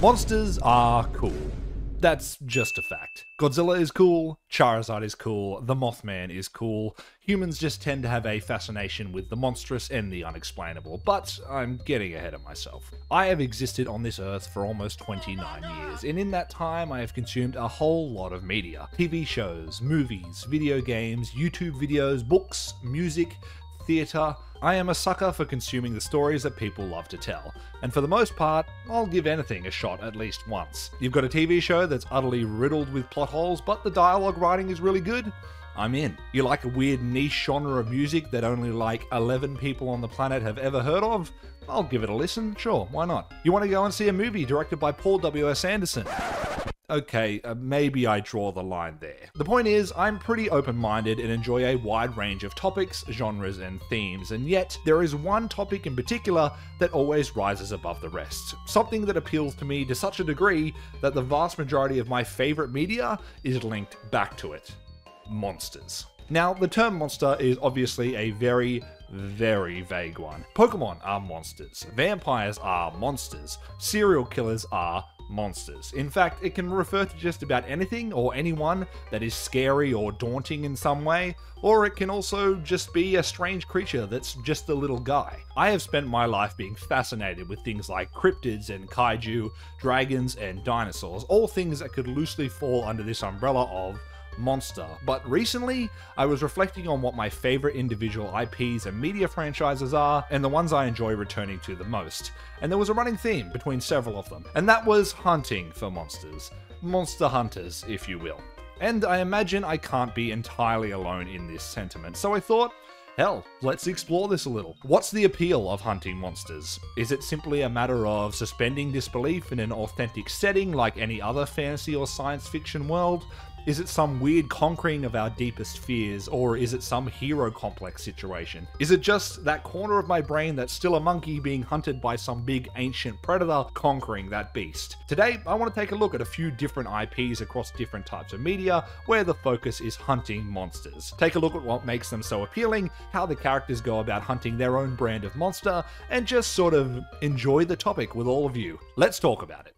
Monsters are cool. That's just a fact. Godzilla is cool, Charizard is cool, the Mothman is cool. Humans just tend to have a fascination with the monstrous and the unexplainable, but I'm getting ahead of myself. I have existed on this earth for almost 29 years, and in that time I have consumed a whole lot of media. TV shows, movies, video games, YouTube videos, books, music, theatre, I am a sucker for consuming the stories that people love to tell, and for the most part, I'll give anything a shot at least once. You've got a TV show that's utterly riddled with plot holes, but the dialogue writing is really good? I'm in. You like a weird niche genre of music that only like 11 people on the planet have ever heard of? I'll give it a listen, sure, why not? You want to go and see a movie directed by Paul W.S. Anderson? Okay, uh, maybe I draw the line there. The point is, I'm pretty open minded and enjoy a wide range of topics, genres, and themes, and yet there is one topic in particular that always rises above the rest. Something that appeals to me to such a degree that the vast majority of my favourite media is linked back to it monsters. Now, the term monster is obviously a very, very vague one. Pokemon are monsters, vampires are monsters, serial killers are monsters. In fact, it can refer to just about anything or anyone that is scary or daunting in some way, or it can also just be a strange creature that's just a little guy. I have spent my life being fascinated with things like cryptids and kaiju, dragons and dinosaurs, all things that could loosely fall under this umbrella of monster. But recently, I was reflecting on what my favorite individual IPs and media franchises are, and the ones I enjoy returning to the most. And there was a running theme between several of them, and that was hunting for monsters. Monster hunters, if you will. And I imagine I can't be entirely alone in this sentiment, so I thought, Hell, let's explore this a little. What's the appeal of hunting monsters? Is it simply a matter of suspending disbelief in an authentic setting like any other fantasy or science fiction world? Is it some weird conquering of our deepest fears, or is it some hero complex situation? Is it just that corner of my brain that's still a monkey being hunted by some big ancient predator conquering that beast? Today, I want to take a look at a few different IPs across different types of media where the focus is hunting monsters. Take a look at what makes them so appealing, how the characters go about hunting their own brand of monster, and just sort of enjoy the topic with all of you. Let's talk about it.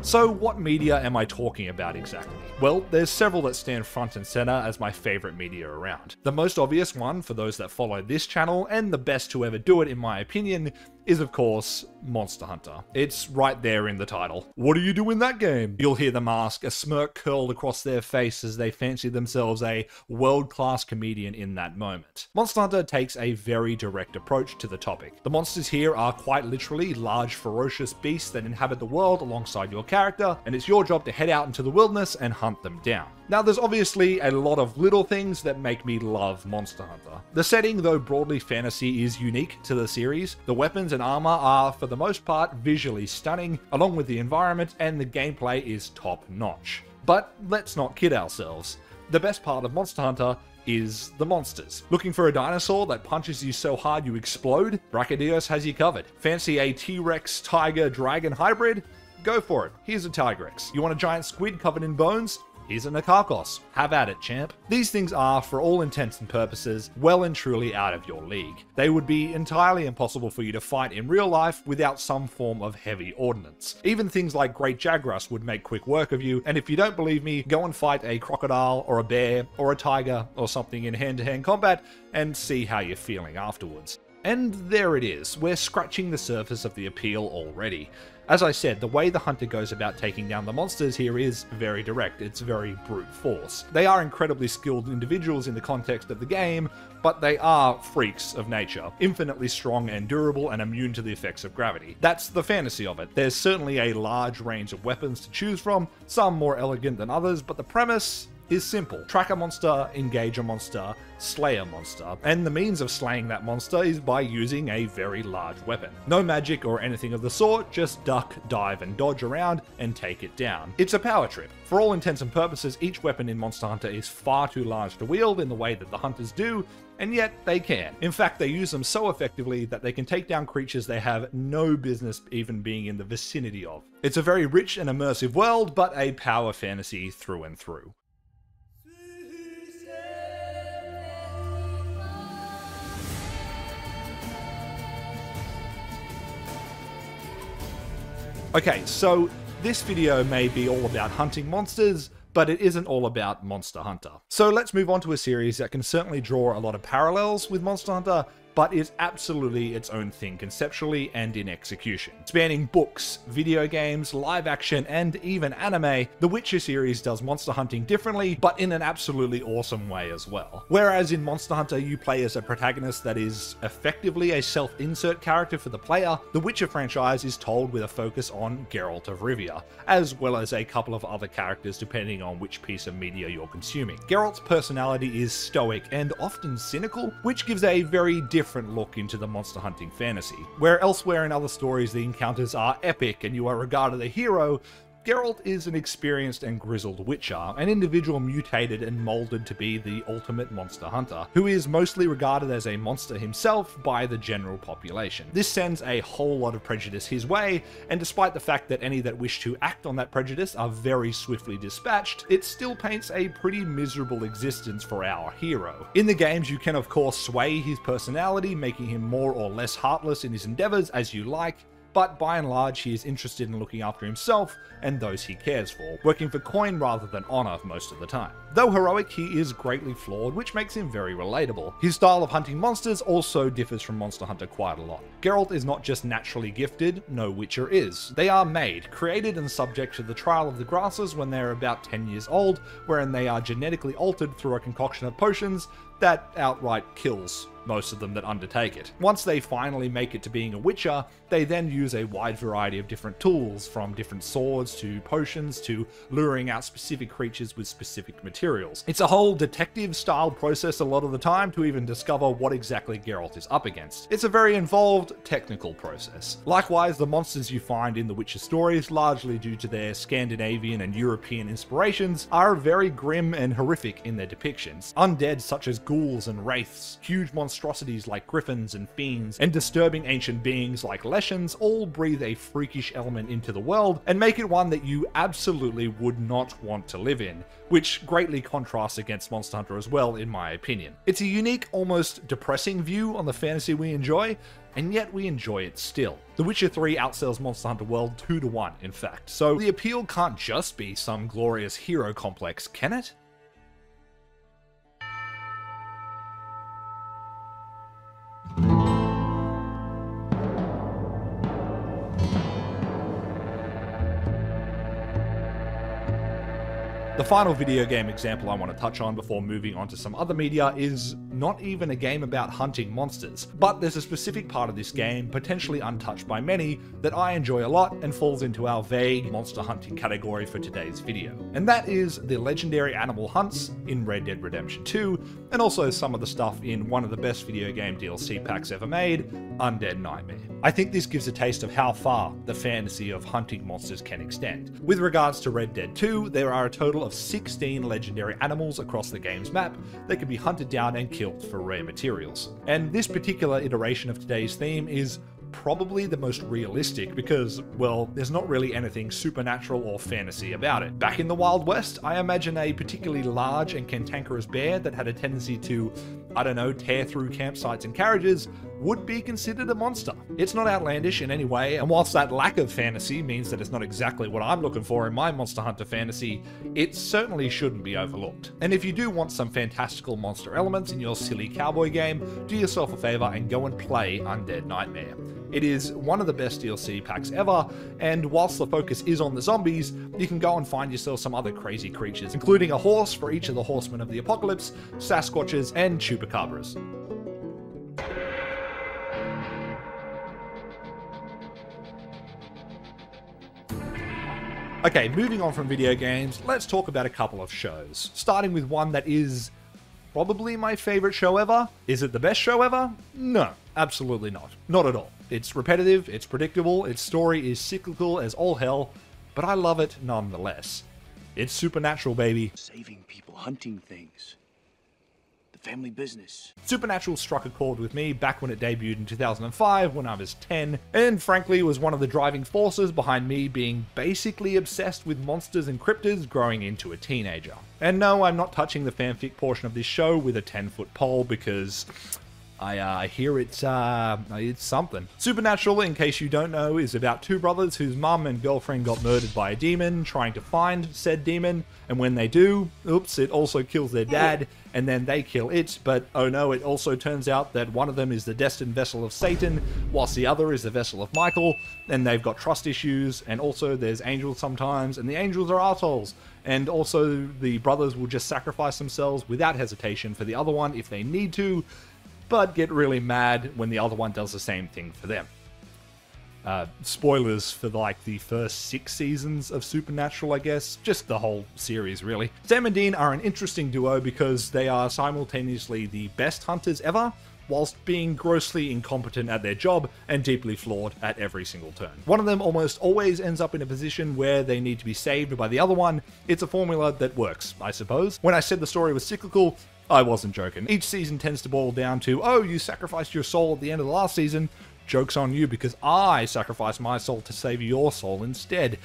So, what media am I talking about exactly? Well, there's several that stand front and center as my favorite media around. The most obvious one for those that follow this channel, and the best to ever do it in my opinion, is of course Monster Hunter. It's right there in the title. What do you do in that game? You'll hear them ask, a smirk curled across their face as they fancy themselves a world-class comedian in that moment. Monster Hunter takes a very direct approach to the topic. The monsters here are quite literally large ferocious beasts that inhabit the world alongside your character, and it's your job to head out into the wilderness and hunt them down. Now, there's obviously a lot of little things that make me love Monster Hunter. The setting, though broadly fantasy, is unique to the series. The weapons and armor are, for the most part, visually stunning, along with the environment, and the gameplay is top notch. But let's not kid ourselves. The best part of Monster Hunter is the monsters. Looking for a dinosaur that punches you so hard you explode? Brachydios has you covered. Fancy a T-Rex, tiger, dragon hybrid? Go for it. Here's a Tigrex. You want a giant squid covered in bones? Here's a Nakarkos. Have at it, champ. These things are, for all intents and purposes, well and truly out of your league. They would be entirely impossible for you to fight in real life without some form of heavy ordnance. Even things like Great Jagras would make quick work of you, and if you don't believe me, go and fight a crocodile or a bear or a tiger or something in hand-to-hand -hand combat and see how you're feeling afterwards. And there it is, we're scratching the surface of the appeal already. As I said, the way the hunter goes about taking down the monsters here is very direct, it's very brute force. They are incredibly skilled individuals in the context of the game, but they are freaks of nature, infinitely strong and durable and immune to the effects of gravity. That's the fantasy of it. There's certainly a large range of weapons to choose from, some more elegant than others, but the premise is simple. Track a monster, engage a monster, slay a monster, and the means of slaying that monster is by using a very large weapon. No magic or anything of the sort, just duck, dive, and dodge around and take it down. It's a power trip. For all intents and purposes, each weapon in Monster Hunter is far too large to wield in the way that the hunters do, and yet they can. In fact, they use them so effectively that they can take down creatures they have no business even being in the vicinity of. It's a very rich and immersive world, but a power fantasy through and through. Okay, so this video may be all about hunting monsters, but it isn't all about Monster Hunter. So let's move on to a series that can certainly draw a lot of parallels with Monster Hunter, but is absolutely its own thing conceptually and in execution. Spanning books, video games, live action, and even anime, the Witcher series does monster hunting differently, but in an absolutely awesome way as well. Whereas in Monster Hunter you play as a protagonist that is effectively a self-insert character for the player, the Witcher franchise is told with a focus on Geralt of Rivia, as well as a couple of other characters depending on which piece of media you're consuming. Geralt's personality is stoic and often cynical, which gives a very different different look into the monster hunting fantasy. Where elsewhere in other stories the encounters are epic and you are regarded a hero, Geralt is an experienced and grizzled witcher, an individual mutated and molded to be the ultimate monster hunter, who is mostly regarded as a monster himself by the general population. This sends a whole lot of prejudice his way, and despite the fact that any that wish to act on that prejudice are very swiftly dispatched, it still paints a pretty miserable existence for our hero. In the games, you can of course sway his personality, making him more or less heartless in his endeavors as you like, but by and large he is interested in looking after himself and those he cares for, working for coin rather than honour most of the time. Though heroic, he is greatly flawed, which makes him very relatable. His style of hunting monsters also differs from Monster Hunter quite a lot. Geralt is not just naturally gifted, no Witcher is. They are made, created and subject to the trial of the grasses when they're about 10 years old, wherein they are genetically altered through a concoction of potions that outright kills most of them that undertake it. Once they finally make it to being a Witcher, they then use a wide variety of different tools, from different swords to potions to luring out specific creatures with specific materials. It's a whole detective style process a lot of the time to even discover what exactly Geralt is up against. It's a very involved, technical process. Likewise, the monsters you find in the Witcher stories, largely due to their Scandinavian and European inspirations, are very grim and horrific in their depictions. Undead such as ghouls and wraiths, huge monsters monstrosities like griffins and fiends, and disturbing ancient beings like Leshens all breathe a freakish element into the world and make it one that you absolutely would not want to live in, which greatly contrasts against Monster Hunter as well, in my opinion. It's a unique, almost depressing view on the fantasy we enjoy, and yet we enjoy it still. The Witcher 3 outsells Monster Hunter World 2 to 1, in fact, so the appeal can't just be some glorious hero complex, can it? The final video game example I want to touch on before moving on to some other media is not even a game about hunting monsters, but there's a specific part of this game, potentially untouched by many, that I enjoy a lot and falls into our vague monster hunting category for today's video. And that is the legendary animal hunts in Red Dead Redemption 2, and also some of the stuff in one of the best video game DLC packs ever made, Undead Nightmare. I think this gives a taste of how far the fantasy of hunting monsters can extend. With regards to Red Dead 2, there are a total of 16 legendary animals across the game's map that can be hunted down and killed for rare materials. And this particular iteration of today's theme is probably the most realistic because, well, there's not really anything supernatural or fantasy about it. Back in the Wild West, I imagine a particularly large and cantankerous bear that had a tendency to, I don't know, tear through campsites and carriages would be considered a monster. It's not outlandish in any way, and whilst that lack of fantasy means that it's not exactly what I'm looking for in my Monster Hunter fantasy, it certainly shouldn't be overlooked. And if you do want some fantastical monster elements in your silly cowboy game, do yourself a favor and go and play Undead Nightmare. It is one of the best DLC packs ever, and whilst the focus is on the zombies, you can go and find yourself some other crazy creatures, including a horse for each of the horsemen of the apocalypse, Sasquatches, and Chupacabras. Okay, moving on from video games, let's talk about a couple of shows. Starting with one that is probably my favorite show ever. Is it the best show ever? No, absolutely not. Not at all. It's repetitive, it's predictable, its story is cyclical as all hell, but I love it nonetheless. It's supernatural, baby. Saving people, hunting things The family business. Supernatural struck a chord with me back when it debuted in 2005 when I was 10, and frankly was one of the driving forces behind me being basically obsessed with monsters and cryptids growing into a teenager. And no, I'm not touching the fanfic portion of this show with a 10 foot pole because I uh, hear it's uh, it's something. Supernatural, in case you don't know, is about two brothers whose mum and girlfriend got murdered by a demon, trying to find said demon, and when they do, oops, it also kills their dad, and then they kill it. But oh no, it also turns out that one of them is the destined vessel of Satan, whilst the other is the vessel of Michael, and they've got trust issues, and also there's angels sometimes, and the angels are assholes. And also, the brothers will just sacrifice themselves without hesitation for the other one if they need to, but get really mad when the other one does the same thing for them. Uh, spoilers for like the first six seasons of Supernatural, I guess. Just the whole series, really. Sam and Dean are an interesting duo because they are simultaneously the best hunters ever, whilst being grossly incompetent at their job and deeply flawed at every single turn. One of them almost always ends up in a position where they need to be saved by the other one. It's a formula that works, I suppose. When I said the story was cyclical, I wasn't joking. Each season tends to boil down to, oh, you sacrificed your soul at the end of the last season. Joke's on you because I sacrificed my soul to save your soul instead.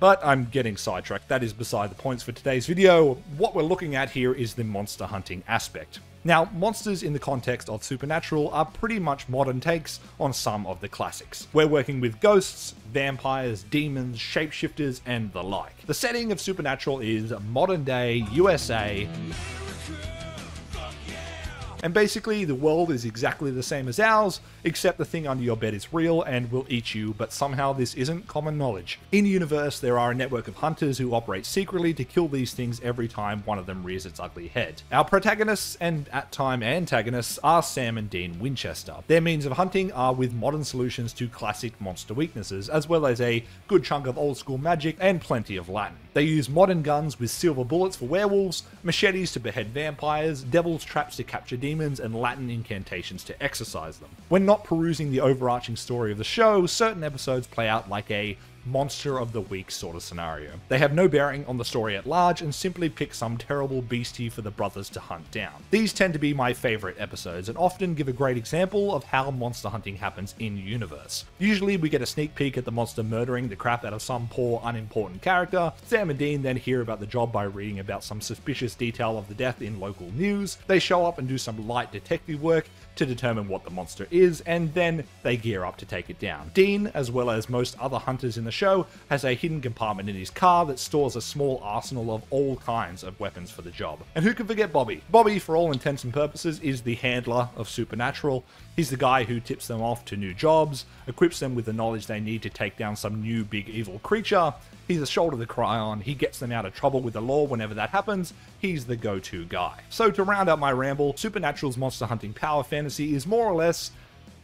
But I'm getting sidetracked. That is beside the points for today's video. What we're looking at here is the monster hunting aspect. Now, monsters in the context of Supernatural are pretty much modern takes on some of the classics. We're working with ghosts, vampires, demons, shapeshifters, and the like. The setting of Supernatural is modern day USA and basically, the world is exactly the same as ours, except the thing under your bed is real and will eat you, but somehow this isn't common knowledge. In universe, there are a network of hunters who operate secretly to kill these things every time one of them rears its ugly head. Our protagonists, and at time antagonists, are Sam and Dean Winchester. Their means of hunting are with modern solutions to classic monster weaknesses, as well as a good chunk of old school magic and plenty of Latin. They use modern guns with silver bullets for werewolves, machetes to behead vampires, devil's traps to capture demons, and Latin incantations to exorcise them. When not perusing the overarching story of the show, certain episodes play out like a monster of the week sort of scenario. They have no bearing on the story at large and simply pick some terrible beastie for the brothers to hunt down. These tend to be my favourite episodes and often give a great example of how monster hunting happens in universe. Usually we get a sneak peek at the monster murdering the crap out of some poor unimportant character. Sam and Dean then hear about the job by reading about some suspicious detail of the death in local news. They show up and do some light detective work to determine what the monster is, and then they gear up to take it down. Dean, as well as most other hunters in the show, has a hidden compartment in his car that stores a small arsenal of all kinds of weapons for the job. And who can forget Bobby? Bobby, for all intents and purposes, is the handler of Supernatural. He's the guy who tips them off to new jobs, equips them with the knowledge they need to take down some new big evil creature. He's a shoulder to cry on, he gets them out of trouble with the law whenever that happens, he's the go to guy. So, to round out my ramble, Supernatural's monster hunting power fantasy is more or less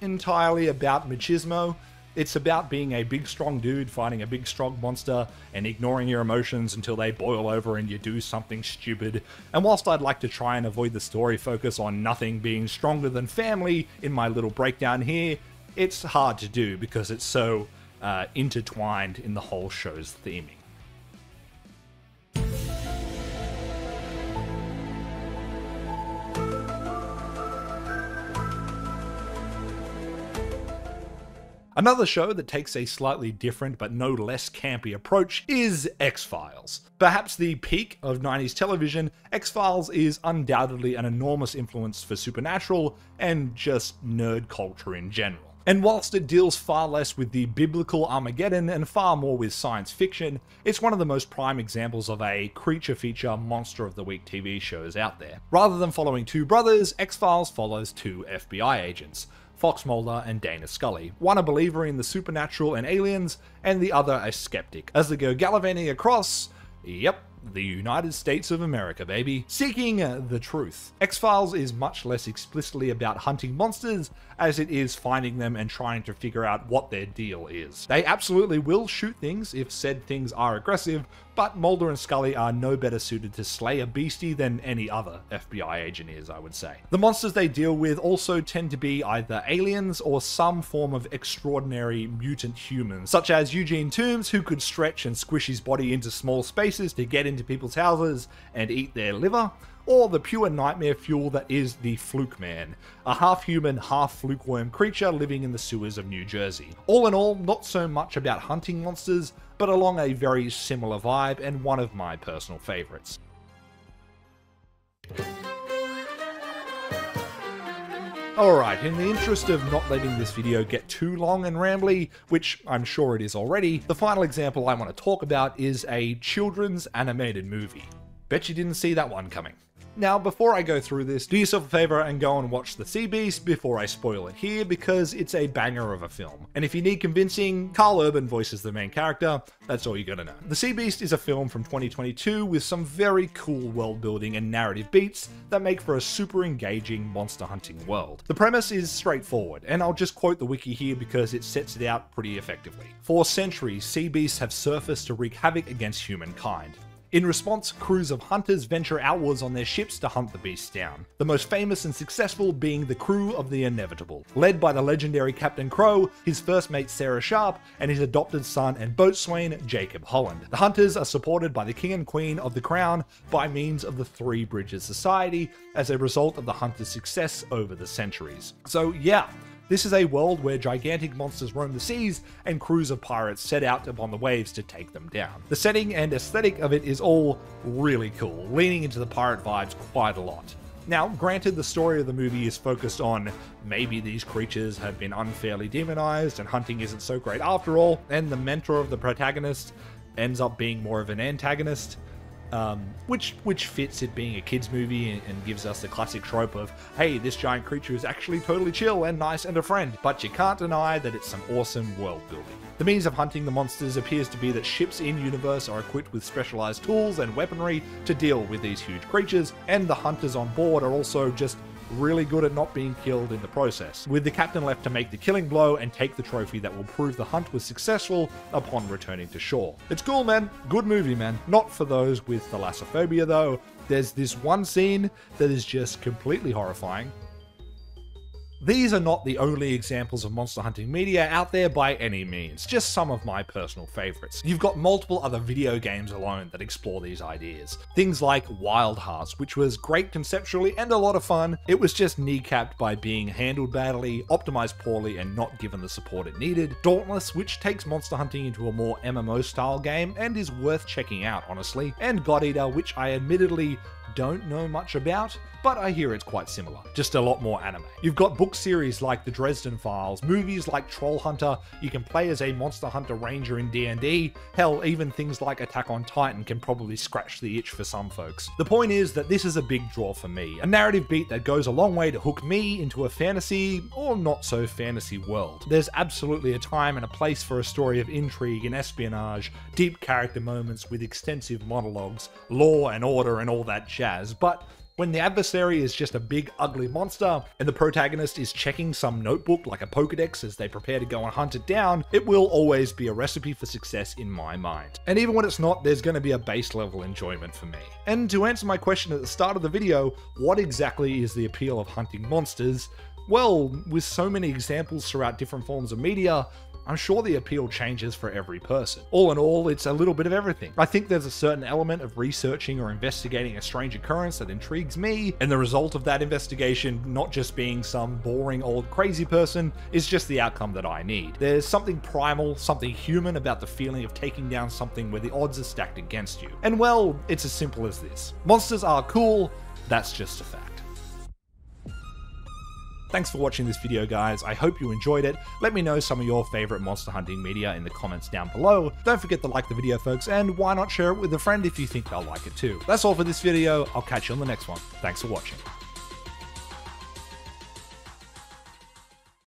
entirely about machismo. It's about being a big, strong dude fighting a big, strong monster and ignoring your emotions until they boil over and you do something stupid. And whilst I'd like to try and avoid the story focus on nothing being stronger than family in my little breakdown here, it's hard to do because it's so uh, intertwined in the whole show's theming. Another show that takes a slightly different but no less campy approach is X Files. Perhaps the peak of 90s television, X Files is undoubtedly an enormous influence for Supernatural and just nerd culture in general. And whilst it deals far less with the biblical Armageddon and far more with science fiction, it's one of the most prime examples of a creature feature monster of the week TV shows out there. Rather than following two brothers, X Files follows two FBI agents. Fox Mulder and Dana Scully, one a believer in the supernatural and aliens, and the other a skeptic, as they go gallivanting across, yep, the United States of America, baby. Seeking uh, the truth. X Files is much less explicitly about hunting monsters as it is finding them and trying to figure out what their deal is. They absolutely will shoot things if said things are aggressive, but Mulder and Scully are no better suited to slay a beastie than any other FBI agent is, I would say. The monsters they deal with also tend to be either aliens or some form of extraordinary mutant humans, such as Eugene Tooms, who could stretch and squish his body into small spaces to get into people's houses and eat their liver, or the pure nightmare fuel that is the Fluke Man, a half human, half fluke worm creature living in the sewers of New Jersey. All in all, not so much about hunting monsters, but along a very similar vibe and one of my personal favourites. Alright, in the interest of not letting this video get too long and rambly, which I'm sure it is already, the final example I want to talk about is a children's animated movie. Bet you didn't see that one coming. Now, before I go through this, do yourself a favor and go and watch The Sea Beast before I spoil it here because it's a banger of a film. And if you need convincing, Karl Urban voices the main character, that's all you gotta know. The Sea Beast is a film from 2022 with some very cool world building and narrative beats that make for a super engaging monster hunting world. The premise is straightforward, and I'll just quote the wiki here because it sets it out pretty effectively. For centuries, sea beasts have surfaced to wreak havoc against humankind. In response, crews of hunters venture outwards on their ships to hunt the beasts down, the most famous and successful being the crew of the Inevitable, led by the legendary Captain Crow, his first mate Sarah Sharp, and his adopted son and boatswain Jacob Holland. The hunters are supported by the King and Queen of the Crown by means of the Three Bridges Society as a result of the hunters' success over the centuries. So yeah, this is a world where gigantic monsters roam the seas and crews of pirates set out upon the waves to take them down. The setting and aesthetic of it is all really cool, leaning into the pirate vibes quite a lot. Now, granted, the story of the movie is focused on maybe these creatures have been unfairly demonized and hunting isn't so great after all, and the mentor of the protagonist ends up being more of an antagonist um, which which fits it being a kids movie and, and, gives us the classic trope of hey this giant creature is actually totally chill and nice and a friend but you can't deny that it's some awesome world building. The means of hunting the monsters appears to be that ships in universe are equipped with specialized tools and weaponry to deal with these huge creatures and the hunters on board are also just really good at not being killed in the process, with the captain left to make the killing blow and take the trophy that will prove the hunt was successful upon returning to shore. It's cool, man. Good movie, man. Not for those with thalassophobia, though. There's this one scene that is just completely horrifying. These are not the only examples of monster hunting media out there by any means, just some of my personal favourites. You've got multiple other video games alone that explore these ideas. Things like Wild Hearts, which was great conceptually and a lot of fun, it was just kneecapped by being handled badly, optimized poorly, and not given the support it needed. Dauntless, which takes monster hunting into a more MMO style game and is worth checking out, honestly. And God Eater, which I admittedly don't know much about, but I hear it's quite similar, just a lot more anime. You've got book series like The Dresden Files, movies like Troll Hunter, you can play as a Monster Hunter Ranger in D&D, hell, even things like Attack on Titan can probably scratch the itch for some folks. The point is that this is a big draw for me, a narrative beat that goes a long way to hook me into a fantasy or not so fantasy world. There's absolutely a time and a place for a story of intrigue and espionage, deep character moments with extensive monologues, law and order and all that jazz, but when the adversary is just a big ugly monster and the protagonist is checking some notebook like a Pokedex as they prepare to go and hunt it down, it will always be a recipe for success in my mind. And even when it's not, there's going to be a base level enjoyment for me. And to answer my question at the start of the video, what exactly is the appeal of hunting monsters? Well, with so many examples throughout different forms of media, I'm sure the appeal changes for every person. All in all, it's a little bit of everything. I think there's a certain element of researching or investigating a strange occurrence that intrigues me, and the result of that investigation not just being some boring old crazy person is just the outcome that I need. There's something primal, something human about the feeling of taking down something where the odds are stacked against you. And well, it's as simple as this. Monsters are cool, that's just a fact. Thanks for watching this video, guys. I hope you enjoyed it. Let me know some of your favorite monster hunting media in the comments down below. Don't forget to like the video, folks, and why not share it with a friend if you think they'll like it too. That's all for this video. I'll catch you on the next one. Thanks for watching.